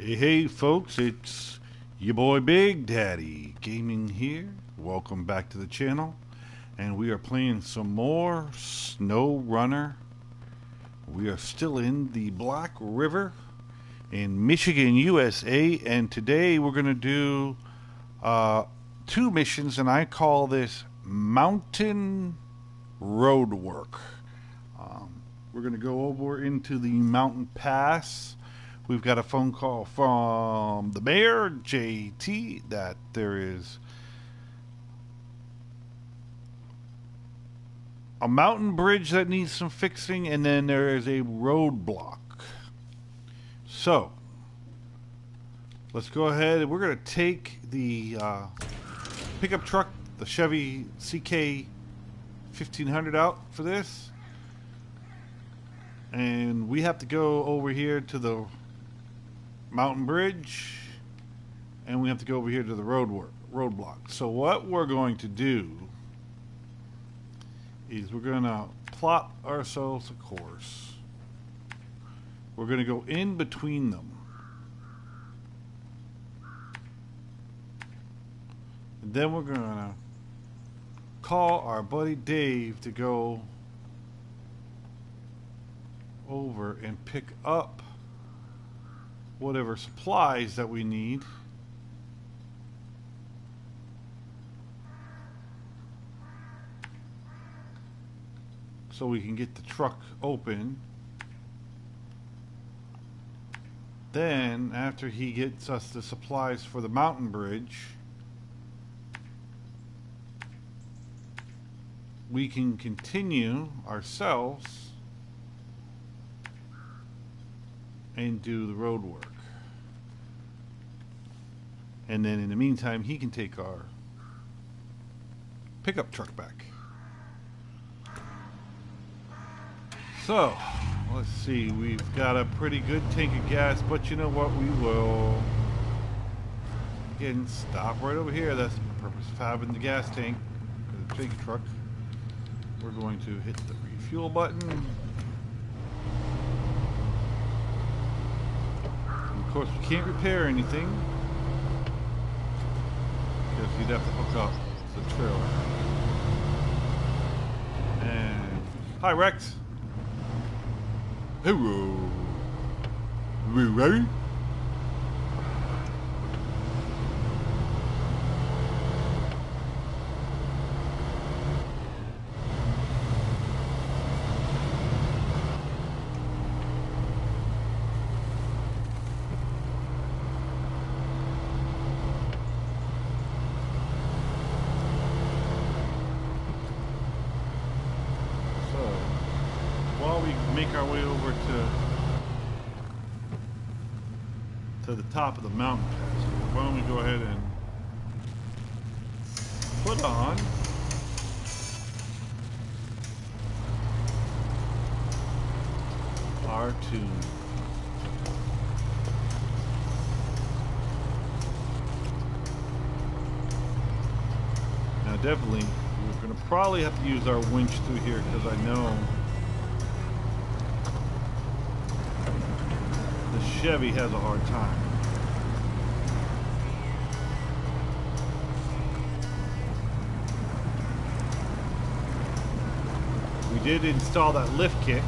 Hey, hey, folks, it's your boy Big Daddy Gaming here. Welcome back to the channel. And we are playing some more SnowRunner. We are still in the Black River in Michigan, USA. And today we're going to do uh, two missions, and I call this Mountain Road Work. Um, we're going to go over into the mountain pass. We've got a phone call from the mayor, JT, that there is a mountain bridge that needs some fixing, and then there is a roadblock. So, let's go ahead. We're going to take the uh, pickup truck, the Chevy CK 1500 out for this. And we have to go over here to the mountain bridge and we have to go over here to the road work, roadblock. So what we're going to do is we're going to plot ourselves a course. We're going to go in between them. And then we're going to call our buddy Dave to go over and pick up whatever supplies that we need. So we can get the truck open. Then, after he gets us the supplies for the mountain bridge, we can continue ourselves and do the road work. And then in the meantime, he can take our pickup truck back. So, let's see. We've got a pretty good tank of gas, but you know what? We will again stop right over here. That's the purpose of having the gas tank, the tank truck. We're going to hit the refuel button. Of course, we can't repair anything because you'd have to hook up the trailer. And hi, Rex. Hello. We ready? So, while we make our way over to to the top of the mountain pass, why don't we go ahead and put on our tune. Now, definitely, we're going to probably have to use our winch through here because I know the Chevy has a hard time. We did install that lift kit,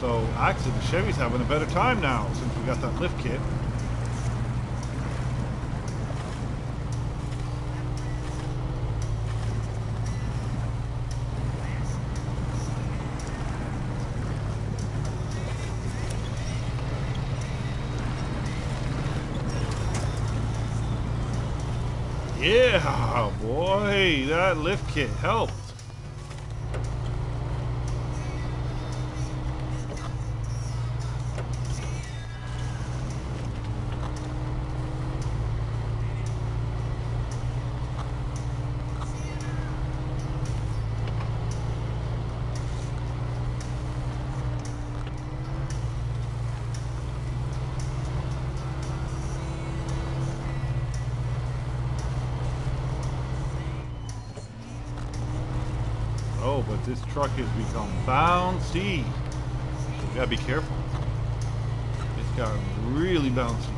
so actually the Chevy's having a better time now since we got that lift kit. Yeah, boy, that lift kit helped. This truck has become bouncy. So we gotta be careful. It's got really bouncy.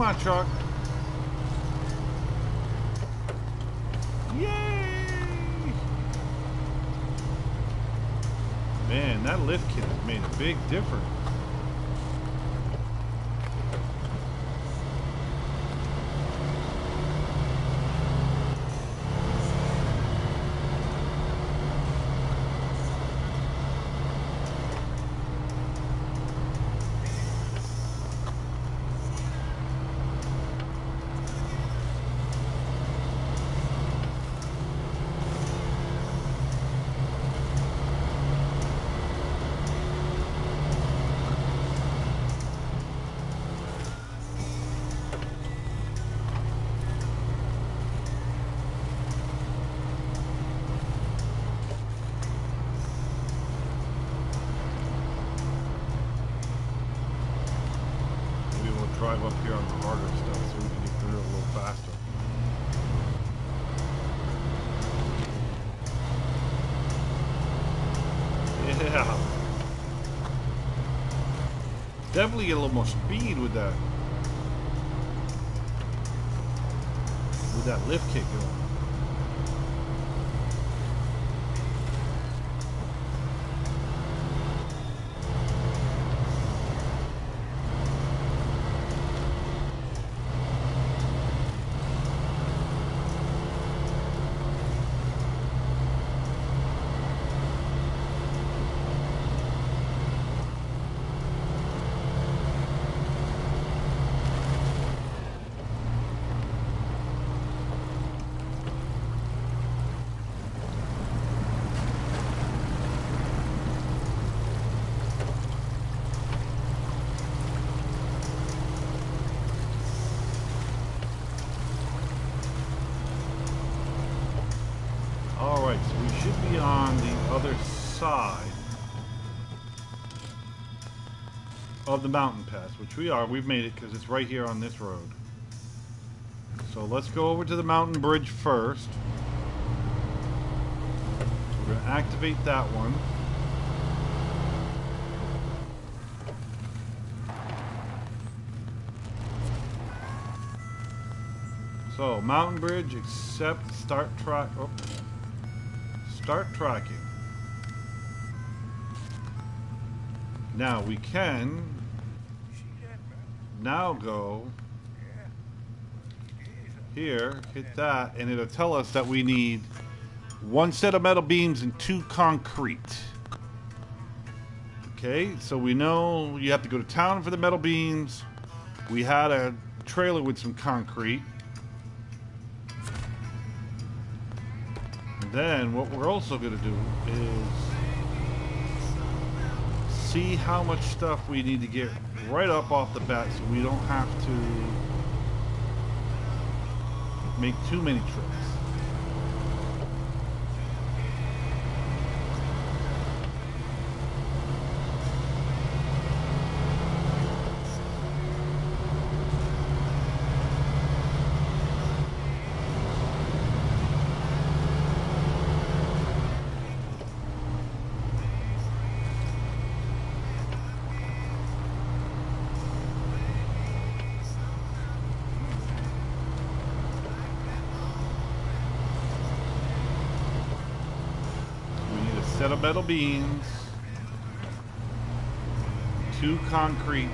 Come on, Chuck. Yay! Man, that lift kit has made a big difference. Get a little more speed with that. With that lift kick going. Alright, so we should be on the other side of the mountain pass, which we are. We've made it because it's right here on this road. So let's go over to the mountain bridge first. We're going to activate that one. So, mountain bridge, accept, start track. Oh. Start tracking. Now we can now go here, hit that, and it'll tell us that we need one set of metal beams and two concrete. Okay, so we know you have to go to town for the metal beams. We had a trailer with some concrete. And then what we're also going to do is see how much stuff we need to get right up off the bat so we don't have to make too many trips. Metal beams, two concrete,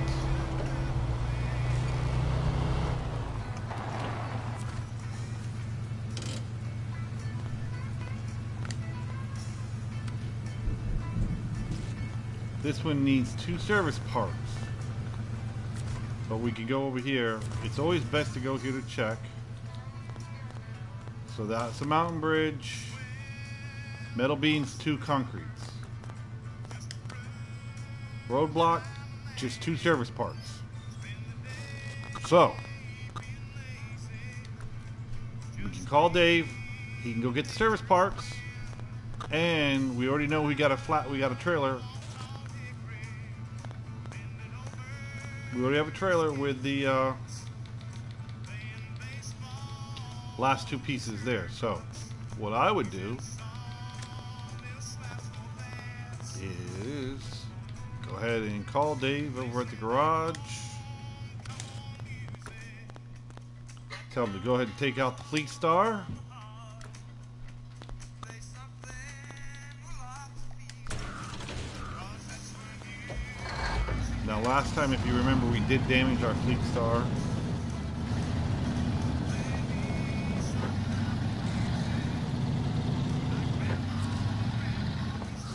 This one needs two service parts. But we can go over here. It's always best to go here to check. So that's a mountain bridge. Metal beams, two concretes. Roadblock, just two service parts. So, we can call Dave. He can go get the service parts, and we already know we got a flat. We got a trailer. We already have a trailer with the uh, last two pieces there. So, what I would do ahead and call Dave over at the garage. Tell him to go ahead and take out the Fleetstar. Now, last time, if you remember, we did damage our Fleet Star.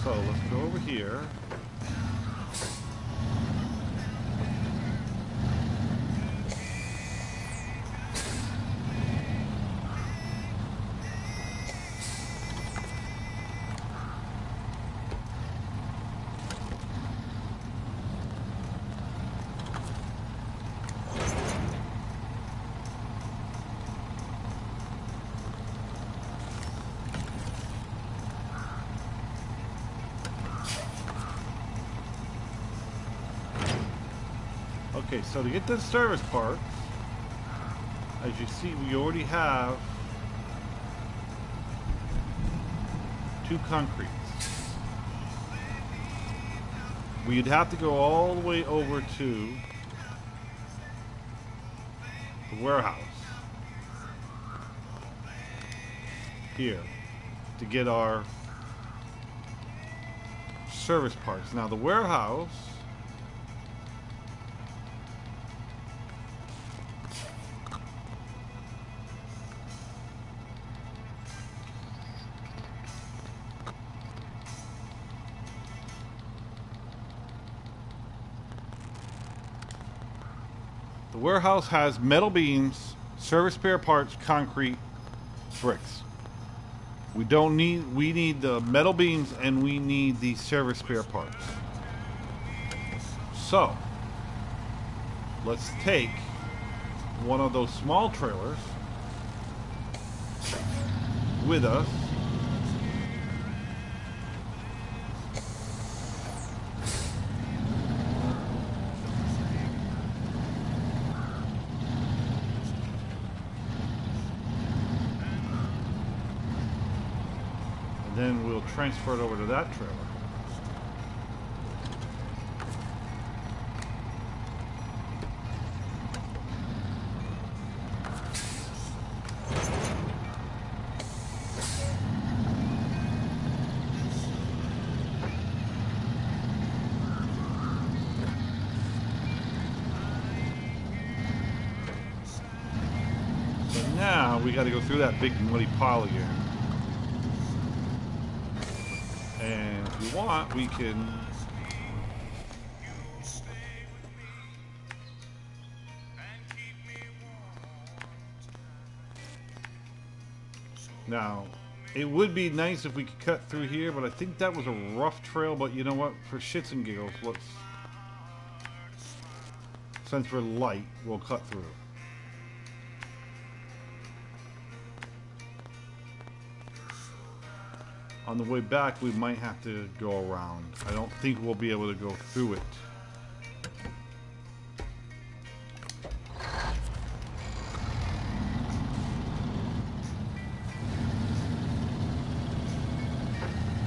So let's go over here. So to get the service part, as you see, we already have two concretes. We'd have to go all the way over to the warehouse here to get our service parts. Now the warehouse warehouse has metal beams, service spare parts, concrete, bricks. We don't need, we need the metal beams and we need the service spare parts. So, let's take one of those small trailers with us. And then we'll transfer it over to that trailer. Now we got to go through that big muddy pile again. And if we want, we can. Now, it would be nice if we could cut through here, but I think that was a rough trail. But you know what? For shits and giggles, let's. Since we're light, we'll cut through. On the way back, we might have to go around. I don't think we'll be able to go through it.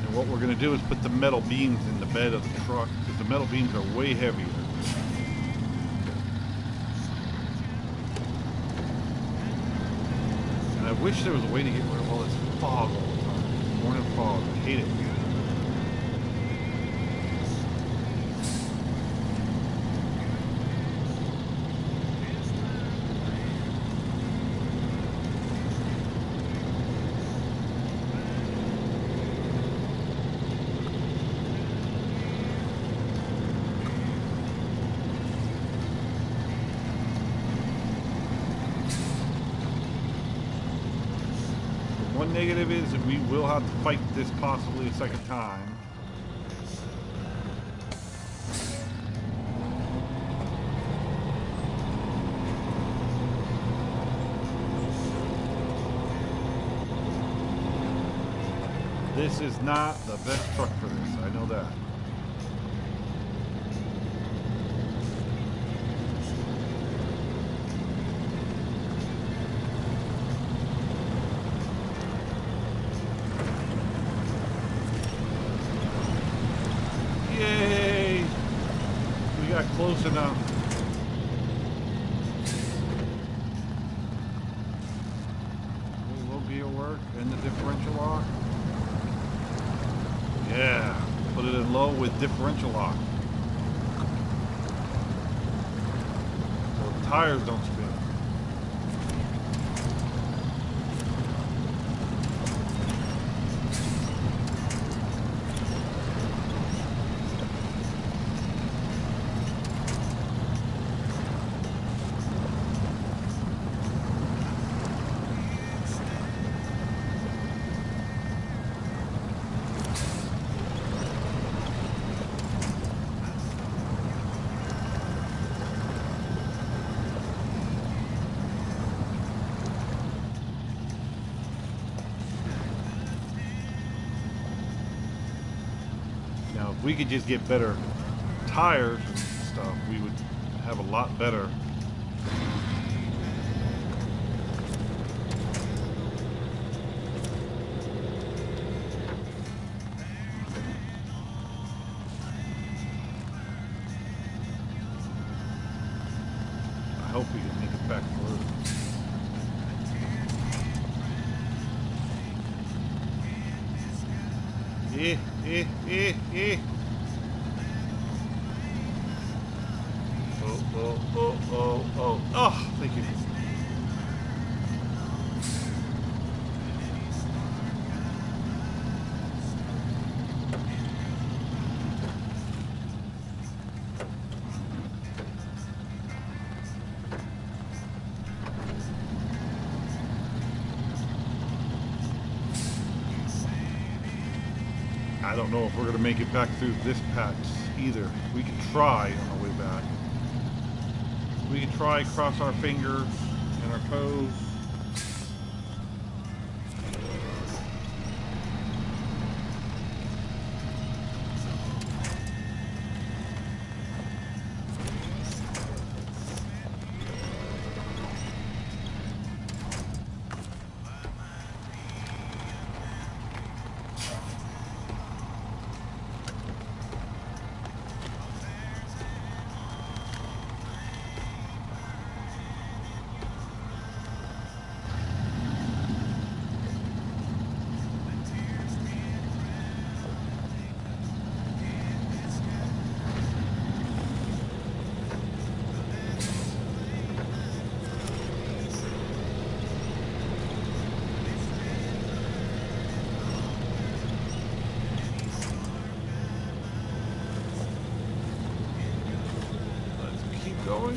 And what we're going to do is put the metal beams in the bed of the truck because the metal beams are way heavier. And I wish there was a way to get rid of all this fog. Morning fog. I hate it. This possibly a second time. This is not the best truck for this, I know that. Yay! We got close enough. Will low gear work and the differential lock? Yeah, put it in low with differential lock. So the tires don't spin. Now, if we could just get better tires and stuff, we would have a lot better. I hope we can make it back through. Eh, eh, eh, eh. Oh, oh, oh, oh, oh. Thank you. I don't know if we're going to make it back through this patch either. We can try on the way back. We can try, cross our fingers and our toes.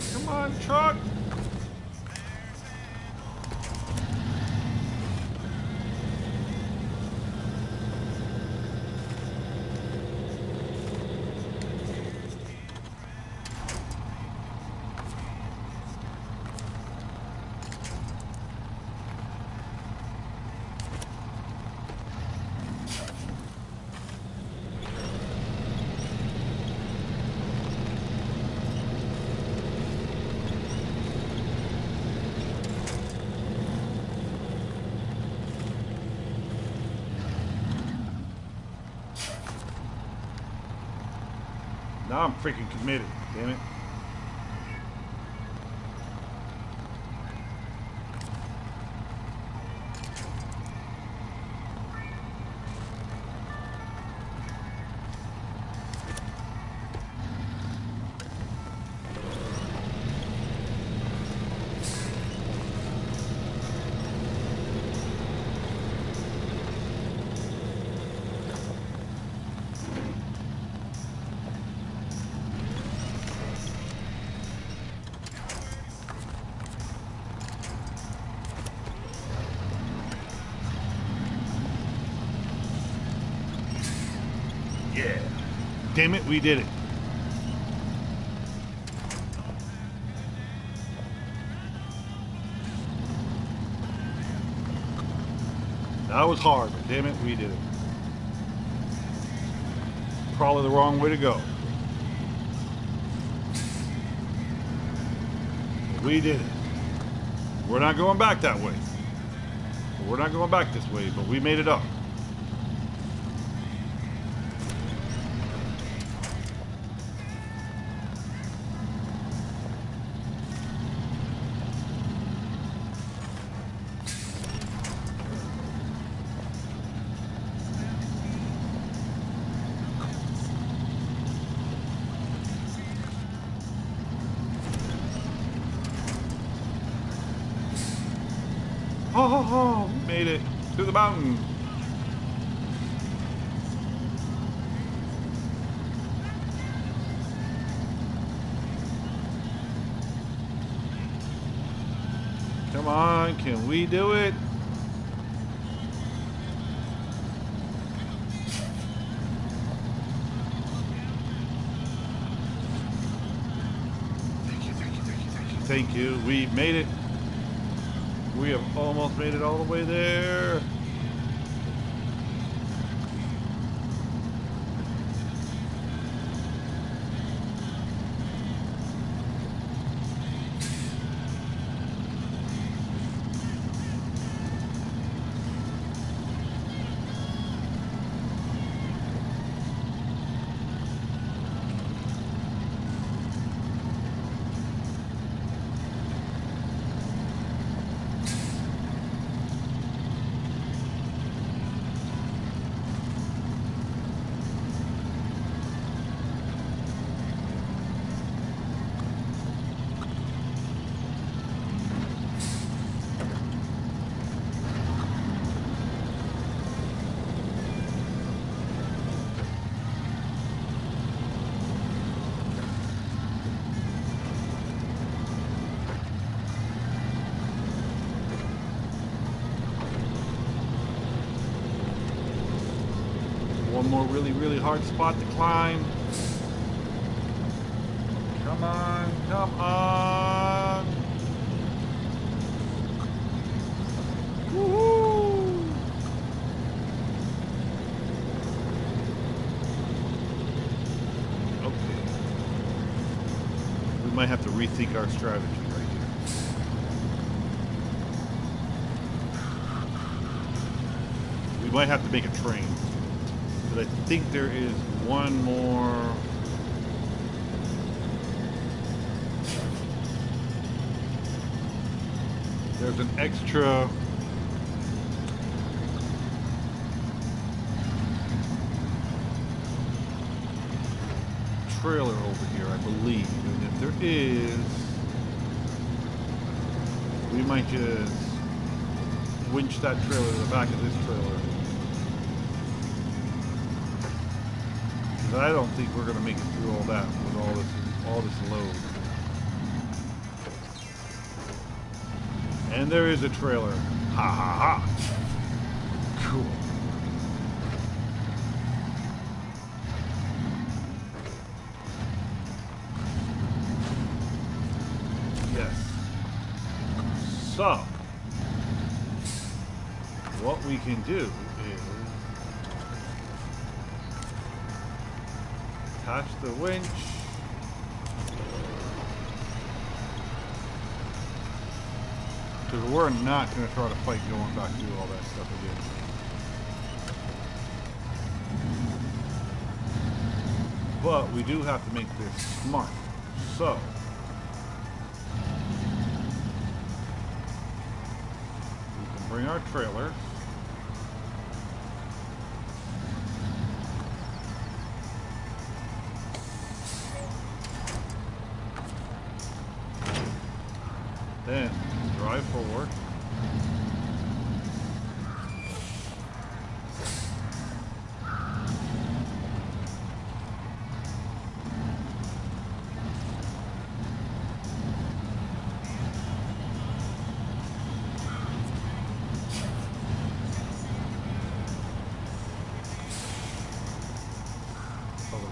Come on, truck. I'm freaking committed. Damn it, we did it. That was hard, but damn it, we did it. Probably the wrong way to go. We did it. We're not going back that way. We're not going back this way, but we made it up. You. We made it. We have almost made it all the way there. More really, really hard spot to climb. Come on, come on. Woohoo! Okay. We might have to rethink our strategy right here. We might have to make a train. Think there is one more. There's an extra. Trailer over here, I believe. And if there is, we might just winch that trailer to the back of this trailer. But I don't think we're gonna make it through all that with all this all this load. And there is a trailer. Ha ha ha. Cool. Yes. So what we can do attach the winch. Because we're not going to try to fight going back through all that stuff again. But we do have to make this smart. So. We can bring our trailers.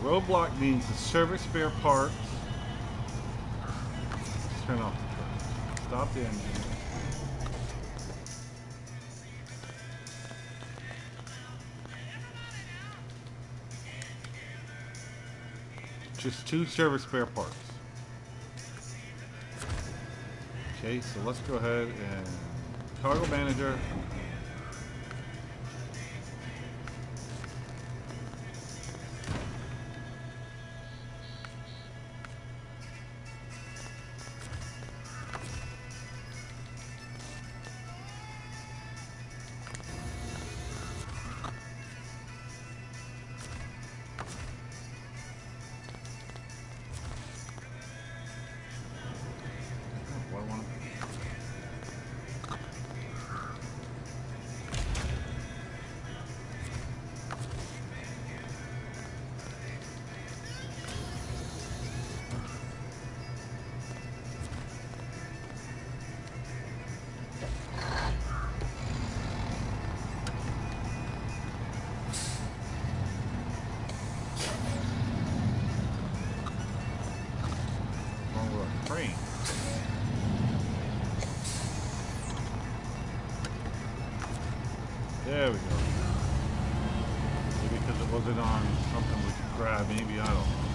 Roadblock means the service spare parts. Turn off the truck. Stop the engine. Just two service spare parts. Okay, so let's go ahead and cargo manager. Crane. There we go. Maybe because it wasn't on something we could grab, maybe, I don't know.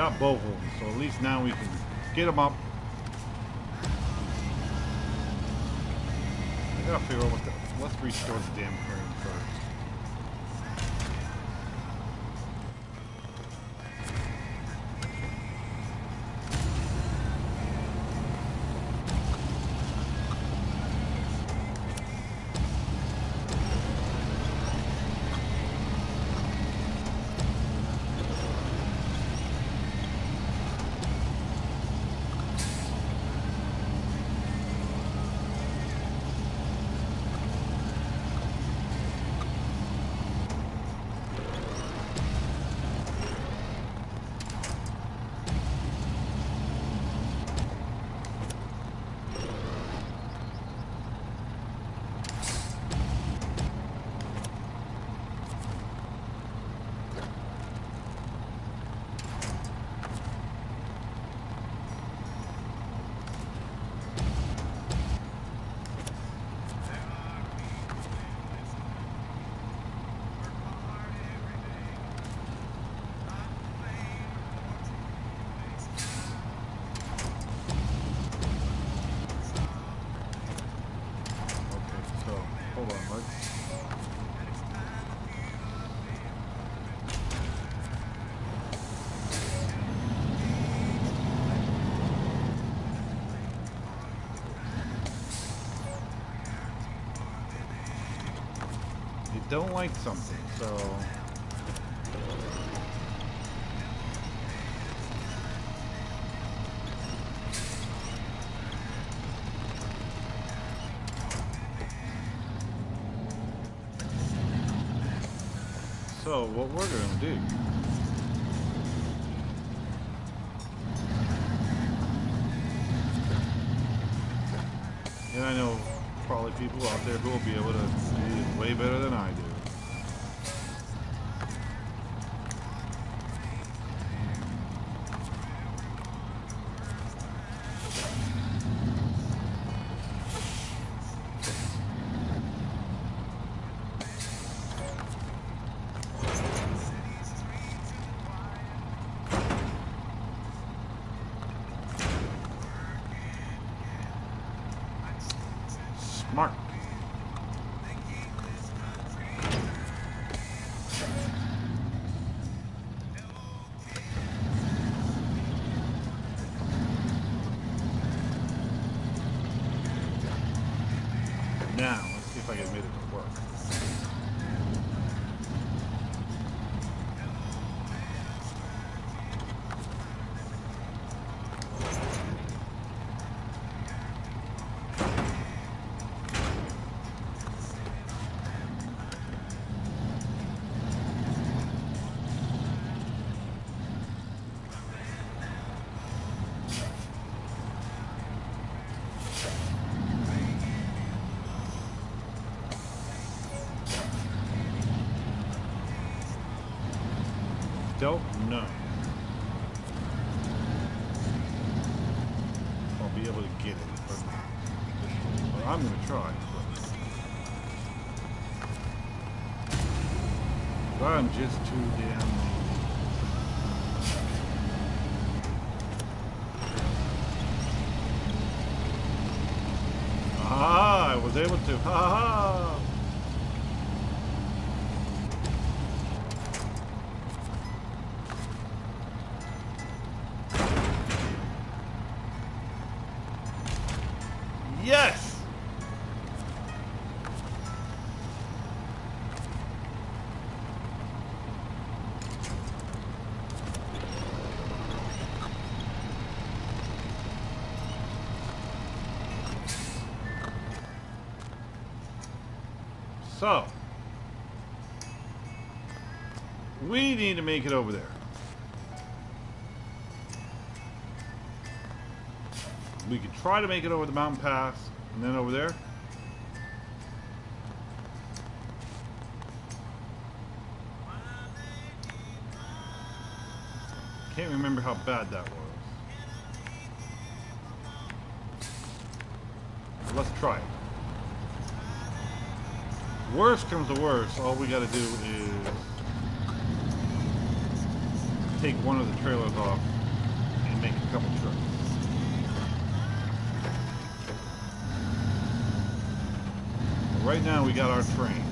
Got both of them, so at least now we can get them up. I gotta figure out what the. Let's restore the damn crane first. Don't like something, so... So, what we're to do... And I know probably people out there who will be able to do it way better than I do. So, we need to make it over there. We could try to make it over the mountain pass and then over there. Can't remember how bad that was. Let's try it. Worst comes to worst, all we gotta do is take one of the trailers off and make a couple trips. Right now we got our train.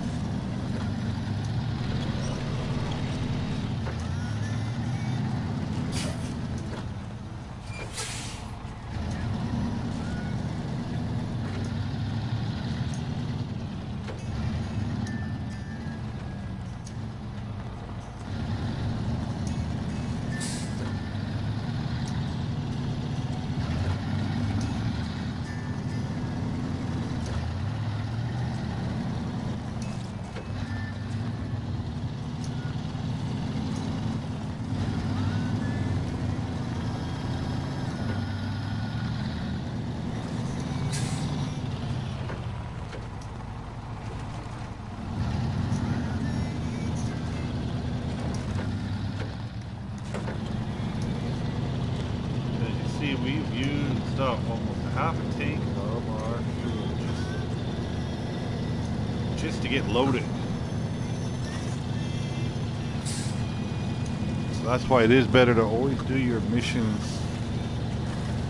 That's why it is better to always do your missions,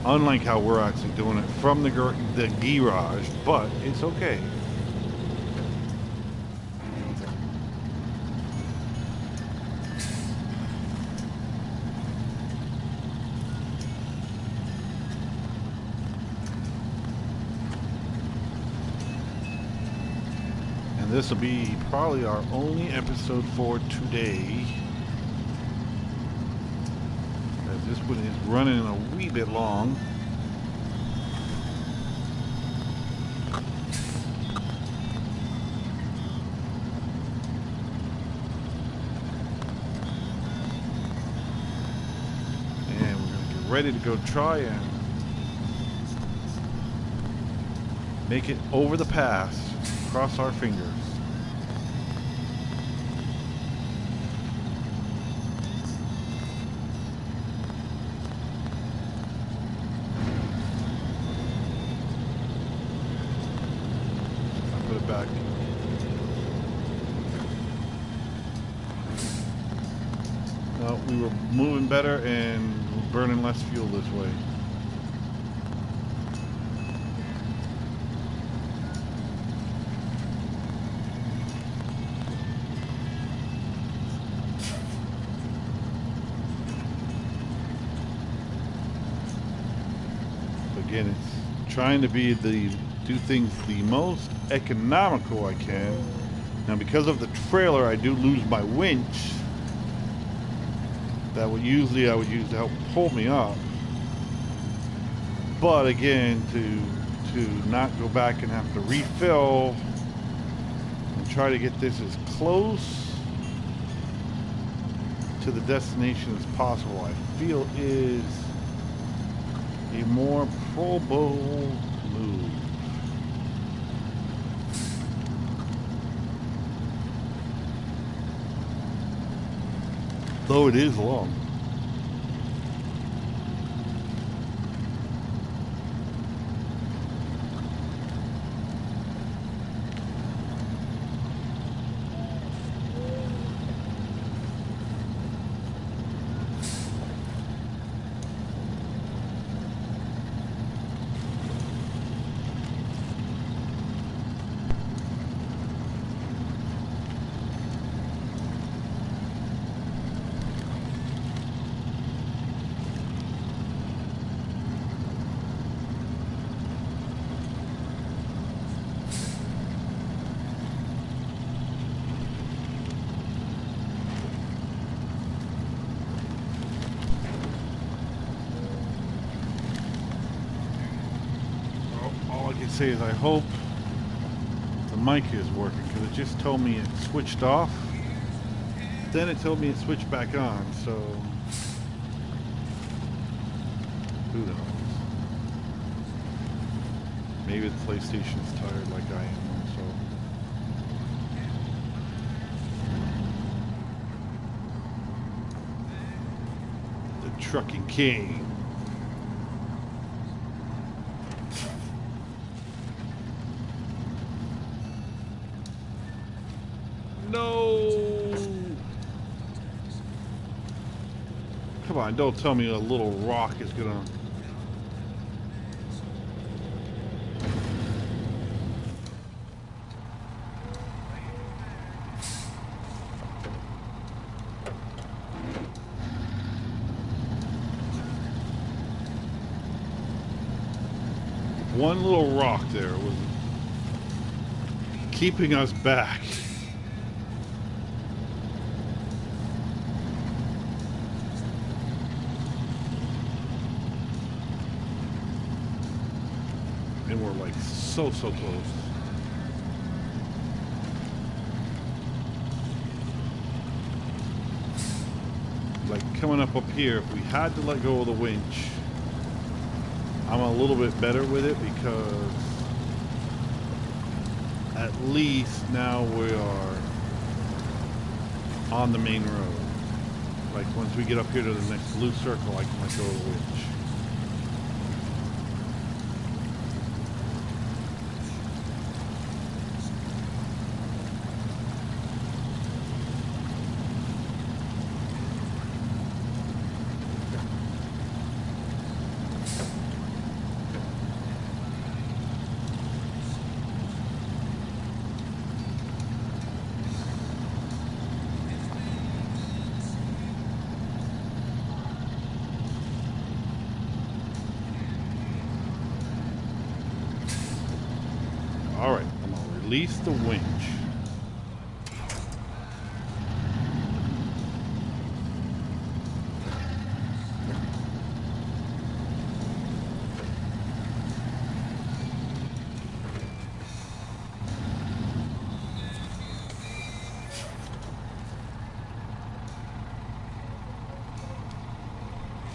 unlike how we're actually doing it, from the, the garage, but it's okay. this will be probably our only episode for today this one is running a wee bit long. And we're going to get ready to go try and make it over the pass. Cross our fingers. I'll put it back. No, we were moving better and burning less fuel this way. again it's trying to be the do things the most economical I can now because of the trailer I do lose my winch that would usually I would use to help pull me up but again to to not go back and have to refill and try to get this as close to the destination as possible I feel is a more Pro Bowl move. Though it is long. All I can say is I hope the mic is working because it just told me it switched off. Then it told me it switched back on, so who knows? Maybe the PlayStation's tired like I am also. The Trucking King. Don't tell me a little rock is gonna. One little rock there was keeping us back. and we're like so so close. Like coming up up here, if we had to let go of the winch, I'm a little bit better with it because at least now we are on the main road. Like once we get up here to the next blue circle, I can let go of the winch.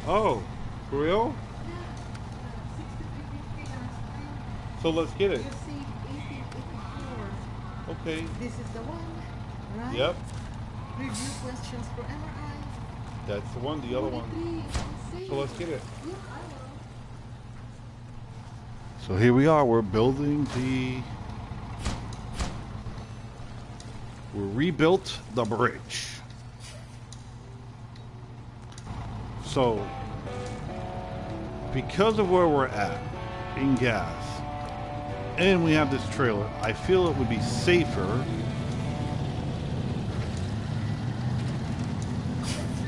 Oh, for real? So let's get You it. see 1884. Okay. This is the one, right? Yep. Review questions for MRI. That's the one. The other one. So let's get it. Yeah, So here we are. We're building the. We rebuilt the bridge. So, because of where we're at in gas, and we have this trailer, I feel it would be safer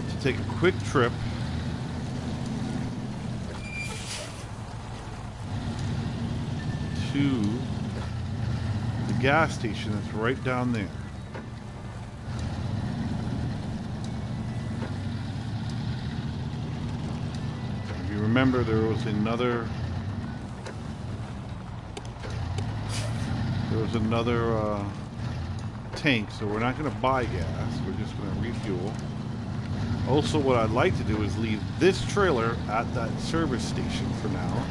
to take a quick trip to the gas station that's right down there. If you remember, there was another. There was another uh, tank, so we're not going to buy gas. We're just going to refuel. Also, what I'd like to do is leave this trailer at that service station for now.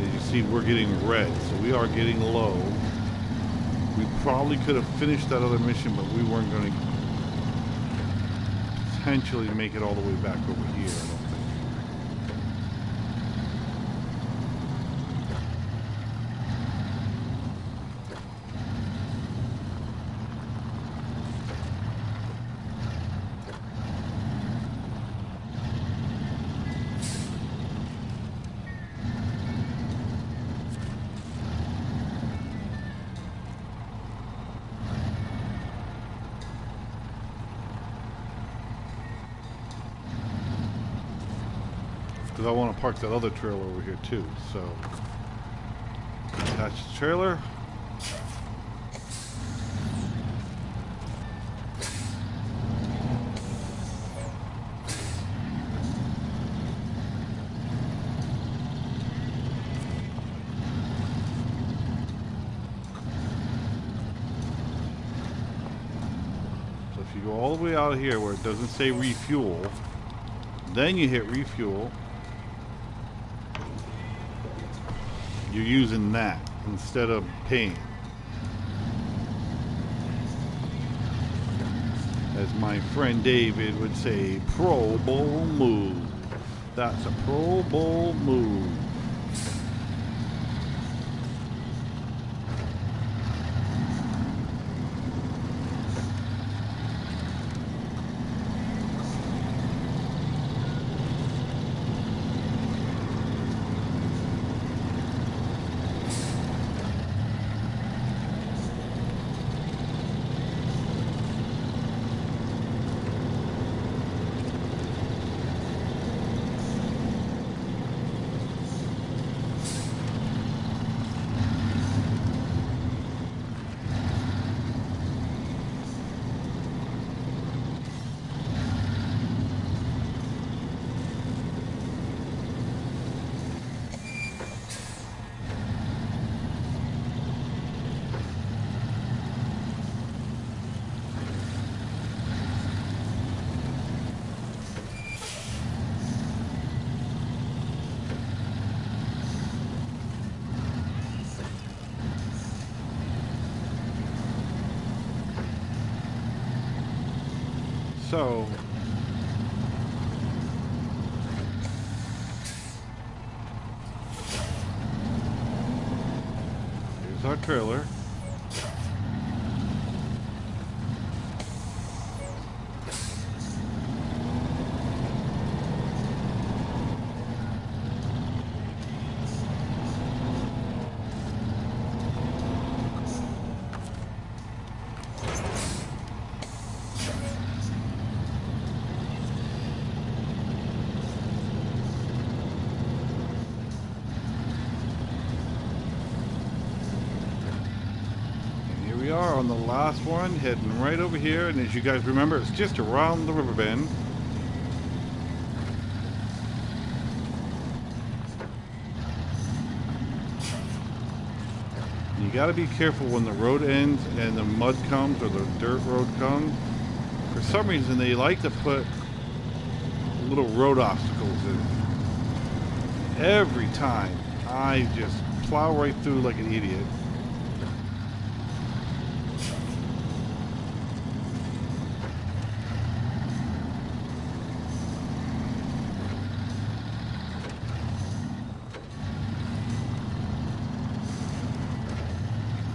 As you see, we're getting red, so we are getting low. We probably could have finished that other mission, but we weren't going to potentially make it all the way back over here, that other trailer over here too, so. Attach the trailer. So if you go all the way out here where it doesn't say refuel, then you hit refuel. You're using that instead of paying. As my friend David would say, Pro Bowl move. That's a Pro Bowl move. So, here's our trailer. And here we are on the one, heading right over here. And as you guys remember, it's just around the river bend. You got to be careful when the road ends and the mud comes or the dirt road comes. for some reason they like to put little road obstacles in. Every time I just plow right through like an idiot.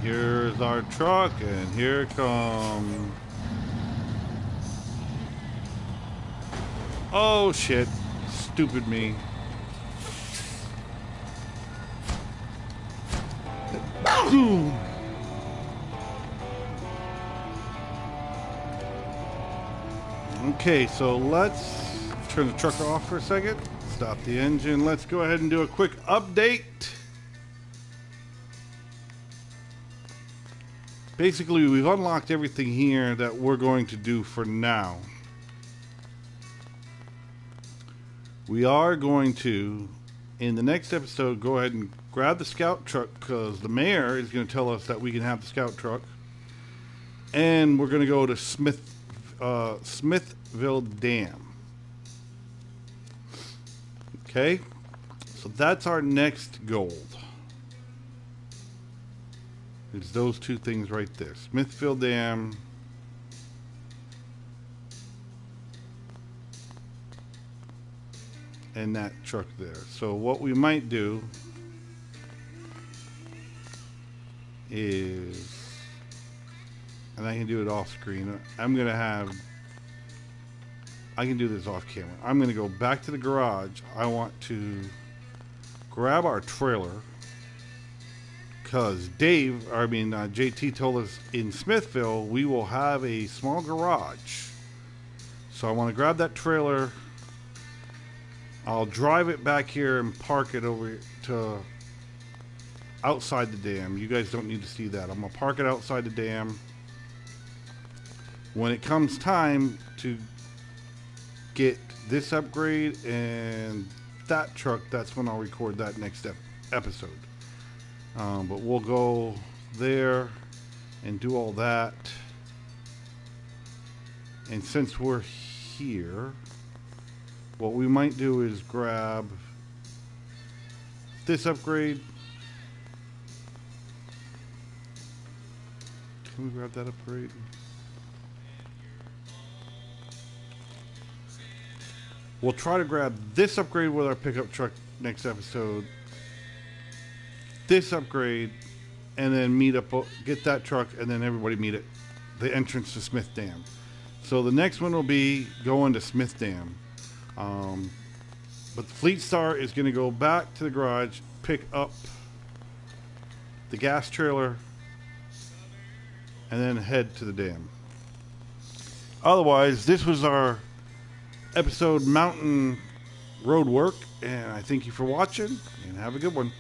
Here's our truck, and here comes. Oh shit. Stupid me. Boom! Okay, so let's turn the truck off for a second. Stop the engine. Let's go ahead and do a quick update. Basically, we've unlocked everything here that we're going to do for now. We are going to, in the next episode, go ahead and grab the scout truck because the mayor is going to tell us that we can have the scout truck. And we're going to go to Smith, uh, Smithville Dam. Okay? So that's our next goal. It's those two things right there. Smithville Dam. And that truck there. So what we might do is and I can do it off screen. I'm gonna have I can do this off camera. I'm gonna go back to the garage. I want to grab our trailer because Dave, I mean uh, JT, told us in Smithville we will have a small garage. So I want to grab that trailer. I'll drive it back here and park it over to outside the dam. You guys don't need to see that. I'm gonna park it outside the dam. When it comes time to get this upgrade and that truck, that's when I'll record that next ep- episode. Um, but we'll go there and do all that. And since we're here, what we might do is grab this upgrade. Can we grab that upgrade? We'll try to grab this upgrade with our pickup truck next episode this upgrade and then meet up, get that truck, and then everybody meet at the entrance to Smith Dam. So the next one will be going to Smith Dam. Um, but the Fleetstar is going to go back to the garage, pick up the gas trailer, and then head to the dam. Otherwise, this was our episode Mountain Road Work, and I thank you for watching, and have a good one.